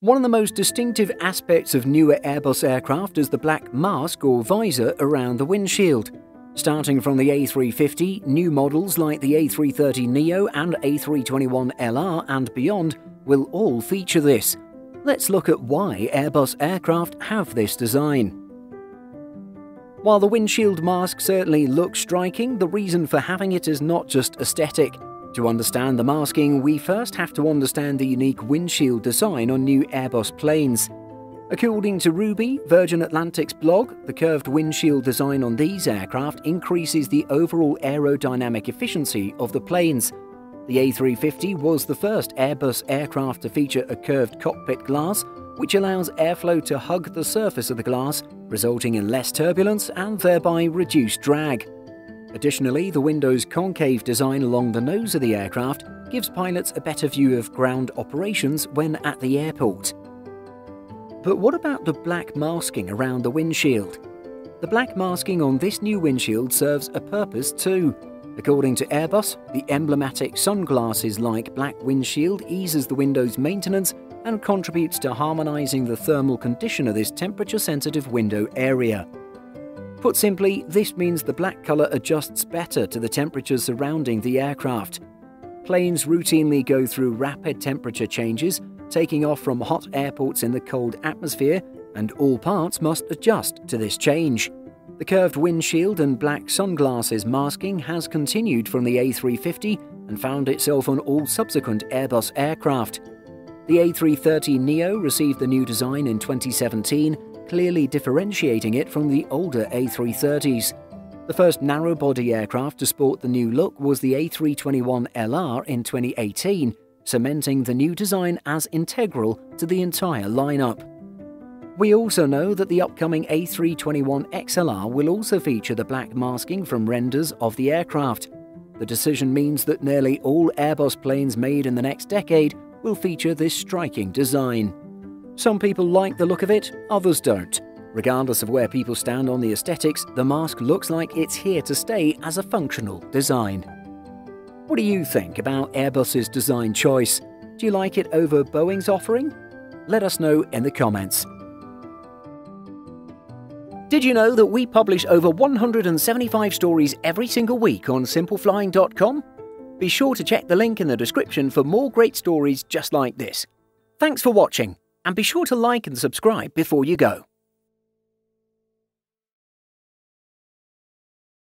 One of the most distinctive aspects of newer Airbus aircraft is the black mask or visor around the windshield. Starting from the A350, new models like the A330neo and A321LR and beyond will all feature this. Let's look at why Airbus aircraft have this design. While the windshield mask certainly looks striking, the reason for having it is not just aesthetic. To understand the masking, we first have to understand the unique windshield design on new Airbus planes. According to Ruby, Virgin Atlantic's blog, the curved windshield design on these aircraft increases the overall aerodynamic efficiency of the planes. The A350 was the first Airbus aircraft to feature a curved cockpit glass, which allows airflow to hug the surface of the glass, resulting in less turbulence and thereby reduced drag. Additionally, the window's concave design along the nose of the aircraft gives pilots a better view of ground operations when at the airport. But what about the black masking around the windshield? The black masking on this new windshield serves a purpose too. According to Airbus, the emblematic sunglasses like black windshield eases the window's maintenance and contributes to harmonizing the thermal condition of this temperature sensitive window area. Put simply, this means the black colour adjusts better to the temperatures surrounding the aircraft. Planes routinely go through rapid temperature changes, taking off from hot airports in the cold atmosphere, and all parts must adjust to this change. The curved windshield and black sunglasses masking has continued from the A350 and found itself on all subsequent Airbus aircraft. The A330neo received the new design in 2017 clearly differentiating it from the older A330s. The first narrow body aircraft to sport the new look was the A321LR in 2018, cementing the new design as integral to the entire lineup. We also know that the upcoming A321XLR will also feature the black masking from renders of the aircraft. The decision means that nearly all Airbus planes made in the next decade will feature this striking design. Some people like the look of it, others don't. Regardless of where people stand on the aesthetics, the mask looks like it's here to stay as a functional design. What do you think about Airbus's design choice? Do you like it over Boeing's offering? Let us know in the comments. Did you know that we publish over 175 stories every single week on simpleflying.com? Be sure to check the link in the description for more great stories just like this. Thanks for watching and be sure to like and subscribe before you go.